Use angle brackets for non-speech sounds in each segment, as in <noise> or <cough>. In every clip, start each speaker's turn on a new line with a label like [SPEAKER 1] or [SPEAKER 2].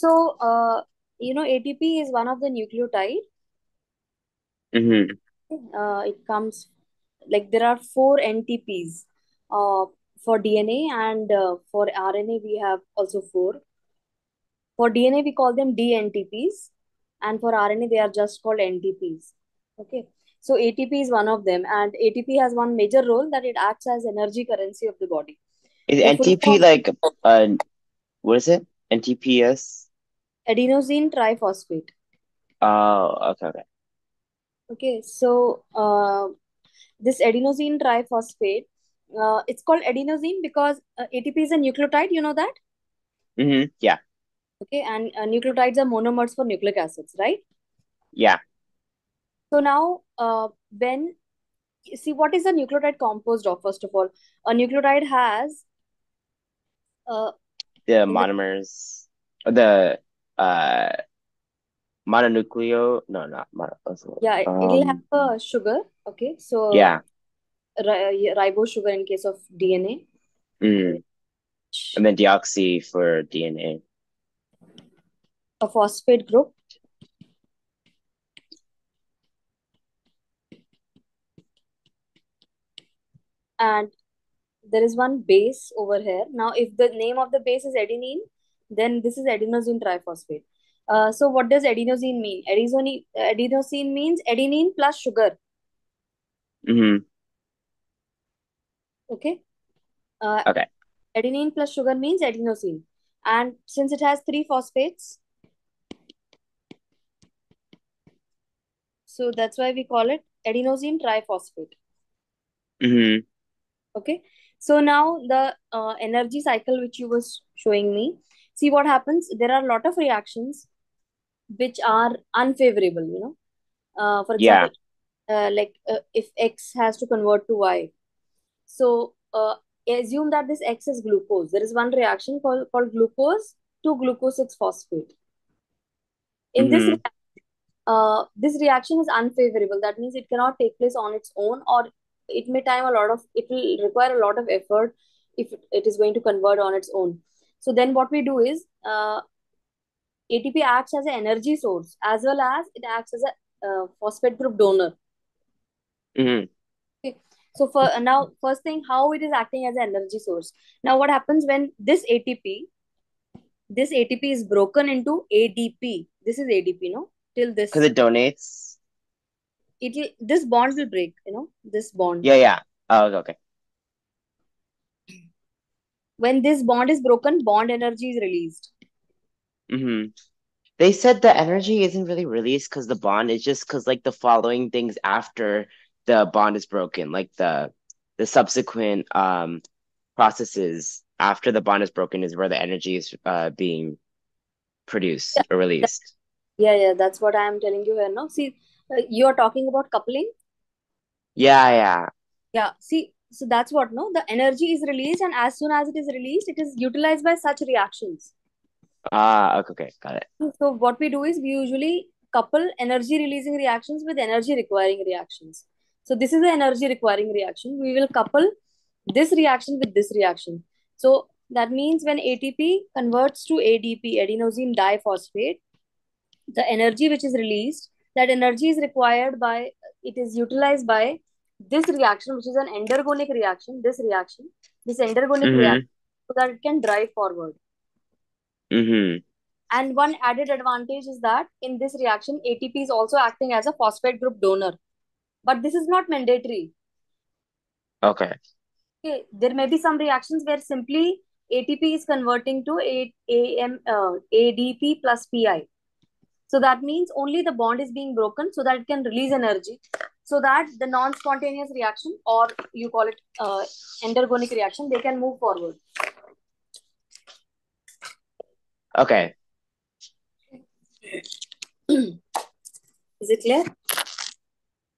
[SPEAKER 1] So, uh, you know, ATP is one of the nucleotide.
[SPEAKER 2] Mm-hmm.
[SPEAKER 1] Uh, it comes like there are four NTPs uh, for DNA and uh, for RNA we have also four. For DNA we call them DNTPs and for RNA they are just called NTPs. Okay. So ATP is one of them and ATP has one major role that it acts as energy currency of the body.
[SPEAKER 2] Is
[SPEAKER 1] full
[SPEAKER 2] NTP like uh what is it? NTPS?
[SPEAKER 1] Adenosine triphosphate.
[SPEAKER 2] Oh, okay, okay.
[SPEAKER 1] Okay, so uh, this adenosine triphosphate, uh, it's called adenosine because uh, ATP is a nucleotide, you know that?
[SPEAKER 2] Mm-hmm. Yeah,
[SPEAKER 1] Okay, and uh, nucleotides are monomers for nucleic acids, right?
[SPEAKER 2] yeah.
[SPEAKER 1] So now, uh, when see what is a nucleotide composed of? First of all, a nucleotide has uh,
[SPEAKER 2] The monomers the uh mononucleo no not mono what's the word?
[SPEAKER 1] yeah, it- it'll have
[SPEAKER 2] Um
[SPEAKER 1] a sugar. Okay, so
[SPEAKER 2] yeah.
[SPEAKER 1] ri ribose sugar in case of DNA.
[SPEAKER 2] Mm. And then deoxy for DNA.
[SPEAKER 1] A phosphate group. And there is one base over here. Now, if the name of the base is adenine, then this is adenosine triphosphate. Uh, so what does adenosine mean? Adenosine, adenosine means adenine plus sugar.
[SPEAKER 2] Mm-hmm.
[SPEAKER 1] Okay. Uh,
[SPEAKER 2] Okay.
[SPEAKER 1] adenine plus sugar means adenosine. And since it has three phosphates, so that's why we call it adenosine triphosphate.
[SPEAKER 2] Mm-hmm.
[SPEAKER 1] Okay. So now the uh, energy cycle which you was showing me, see what happens. There are a lot of reactions which are unfavorable, you know. Uh, for
[SPEAKER 2] Yeah.
[SPEAKER 1] example, uh, like uh, if X has to convert to Y. So uh, assume that this X is glucose. There is one reaction called, called glucose to glucose 6 phosphate. In this
[SPEAKER 2] Mm-hmm.
[SPEAKER 1] reaction, uh, this reaction is unfavorable. That means it cannot take place on its own, or it may time a lot of it will require a lot of effort if it is going to convert on its own. So then what we do is uh, ATP acts as an energy source as well as it acts as a uh, phosphate group donor.
[SPEAKER 2] Mm-hmm.
[SPEAKER 1] Okay. So for now, first thing, how it is acting as an energy source. Now, what happens when this ATP, this ATP is broken into ADP. This is ADP, no? Till this,
[SPEAKER 2] Because it donates.
[SPEAKER 1] it will this bond will break. You know, this bond.
[SPEAKER 2] Yeah, yeah. Oh, okay.
[SPEAKER 1] When this bond is broken, bond energy is released.
[SPEAKER 2] Mm-hmm. They said the energy isn't really released because the bond is just because like the following things after the bond is broken, like the the subsequent um processes after the bond is broken is where the energy is uh being produced
[SPEAKER 1] Yeah,
[SPEAKER 2] or released.
[SPEAKER 1] yeah, yeah. That's what I am telling you here. No, see, uh, you are talking about coupling.
[SPEAKER 2] Yeah, yeah.
[SPEAKER 1] Yeah. See, so that's what. No, the energy is released, and as soon as it is released, it is utilized by such reactions.
[SPEAKER 2] Ah, okay, okay, got it.
[SPEAKER 1] So what we do is we usually couple energy releasing reactions with energy requiring reactions. So this is the energy requiring reaction. We will couple this reaction with this reaction. So that means when ATP converts to ADP, adenosine diphosphate, the energy which is released, that energy is required by, it is utilized by this reaction, which is an endergonic reaction, this reaction, this endergonic
[SPEAKER 2] Mm-hmm.
[SPEAKER 1] reaction, so that it can drive forward.
[SPEAKER 2] Mm-hmm.
[SPEAKER 1] And one added advantage is that in this reaction, ATP is also acting as a phosphate group donor. But this is not mandatory.
[SPEAKER 2] Okay.
[SPEAKER 1] Okay, there may be some reactions where simply ATP is converting to A, AM, uh, ADP plus PI. So that means only the bond is being broken so that it can release energy. So that the non-spontaneous reaction or you call it uh, endergonic reaction, they can move forward.
[SPEAKER 2] Okay. <clears throat>
[SPEAKER 1] Is it clear?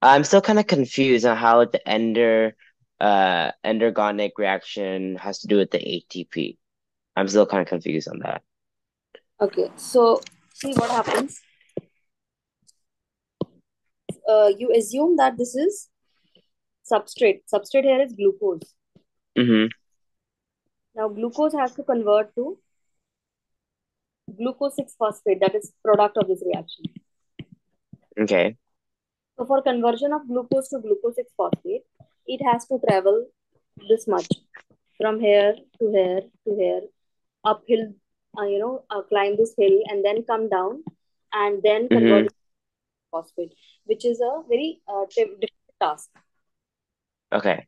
[SPEAKER 2] I'm still kind of confused on how the ender uh endergonic reaction has to do with the ATP. I'm still kind of confused on that.
[SPEAKER 1] Okay, so see what happens. Uh, you assume that this is substrate. Substrate here is glucose.
[SPEAKER 2] Mm-hmm.
[SPEAKER 1] Now glucose has to convert to glucose 6 phosphate that is product of this reaction.
[SPEAKER 2] Okay.
[SPEAKER 1] So for conversion of glucose to glucose 6 phosphate, it has to travel this much from here to here to here, uphill, uh, you know, uh, climb this hill and then come down and then convert
[SPEAKER 2] Mm-hmm.
[SPEAKER 1] Phosphate, which is a very uh, difficult task.
[SPEAKER 2] Okay.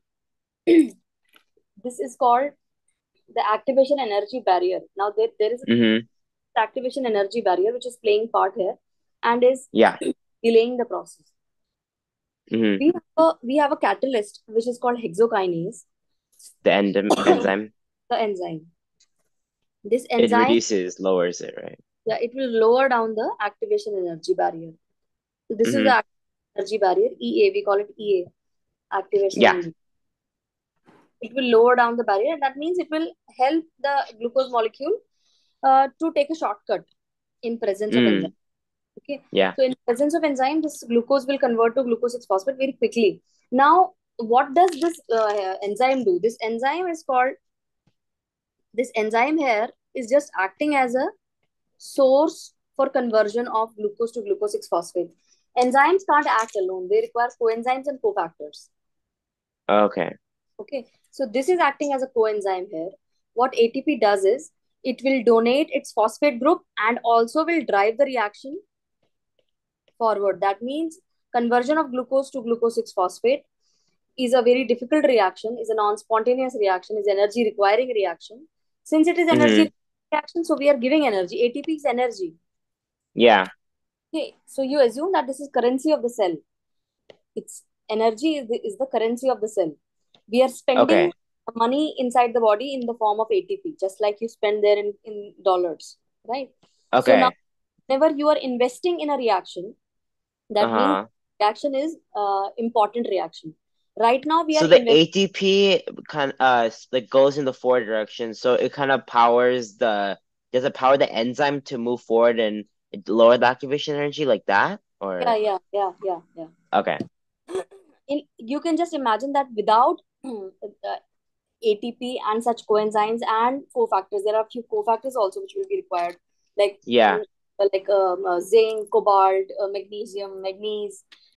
[SPEAKER 2] <clears throat>
[SPEAKER 1] This is called the activation energy barrier. Now there, there is
[SPEAKER 2] Mm-hmm.
[SPEAKER 1] activation energy barrier which is playing part here and is
[SPEAKER 2] Yeah. <clears throat>
[SPEAKER 1] delaying the process.
[SPEAKER 2] Mm-hmm.
[SPEAKER 1] We have a, we have a catalyst which is called hexokinase,
[SPEAKER 2] The <clears throat> enzyme.
[SPEAKER 1] the enzyme. This enzyme.
[SPEAKER 2] It reduces, lowers it, right?
[SPEAKER 1] yeah, it will lower down the activation energy barrier. So this is
[SPEAKER 2] Mm-hmm.
[SPEAKER 1] the energy barrier, EA, we call it EA, activation
[SPEAKER 2] Yeah.
[SPEAKER 1] energy. It will lower down the barrier, and that means it will help the glucose molecule uh, to take a shortcut in presence of
[SPEAKER 2] Mm.
[SPEAKER 1] enzyme. Okay.
[SPEAKER 2] Yeah.
[SPEAKER 1] So in presence of enzyme, this glucose will convert to glucose 6 phosphate very quickly. Now, what does this uh, enzyme do? This enzyme is called, this enzyme here is just acting as a source for conversion of glucose to glucose 6 phosphate. Enzymes can't act alone. They require coenzymes and cofactors.
[SPEAKER 2] Okay.
[SPEAKER 1] Okay. So this is acting as a coenzyme here. What ATP does is it will donate its phosphate group and also will drive the reaction forward. That means conversion of glucose to glucose 6 phosphate is a very difficult reaction, is a non-spontaneous reaction, is energy requiring reaction. Since it is energy
[SPEAKER 2] Mm-hmm.
[SPEAKER 1] reaction, so we are giving energy. ATP is energy.
[SPEAKER 2] Yeah.
[SPEAKER 1] Okay, so you assume that this is currency of the cell. It's energy is the, is the currency of the cell. We are spending
[SPEAKER 2] Okay.
[SPEAKER 1] money inside the body in the form of ATP, just like you spend there in, in dollars, right? Okay. So now, whenever you are investing in a reaction, that means
[SPEAKER 2] Uh-huh.
[SPEAKER 1] reaction is uh, important reaction. Right now, we are
[SPEAKER 2] So
[SPEAKER 1] are
[SPEAKER 2] the
[SPEAKER 1] investing.
[SPEAKER 2] ATP kind of uh like goes in the forward direction, so it kind of powers the does it power the enzyme to move forward and lower the activation energy like that? Or
[SPEAKER 1] yeah, yeah, yeah, yeah.
[SPEAKER 2] okay. <clears throat>
[SPEAKER 1] In you can just imagine that without <clears throat> uh, ATP and such coenzymes and cofactors, there are a few cofactors also which will be required, like
[SPEAKER 2] Yeah.
[SPEAKER 1] mm, like um, uh, zinc, cobalt, uh, magnesium, manganese,